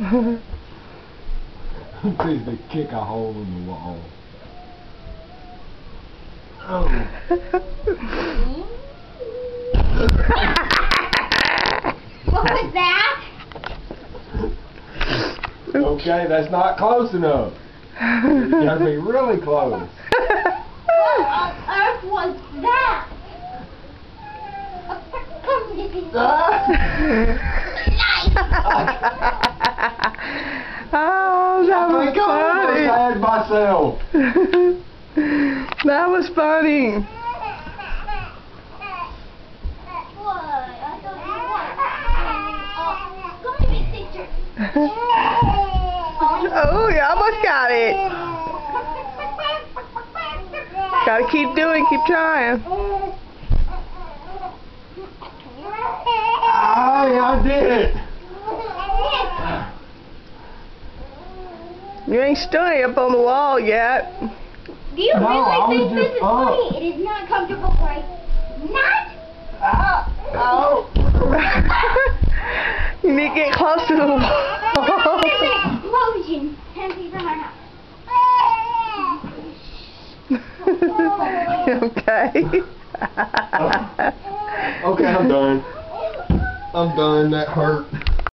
Please they kick a hole in the wall. Oh. what was that? Okay, that's not close enough. You gotta be really close. What on earth was that? Come oh, that I was think I funny. had myself. that was funny. What? I thought you were. Oh, come get. Oh, you almost got it. Gotta keep doing, keep trying. Aye, I did it. You ain't stood up on the wall yet. Do you No, I really think this is up. funny? It is not comfortable, right? Not. Oh. you need to get close to the wall. Explosion. Ten feet from our house. okay. Okay, I'm done. I'm done. That hurt.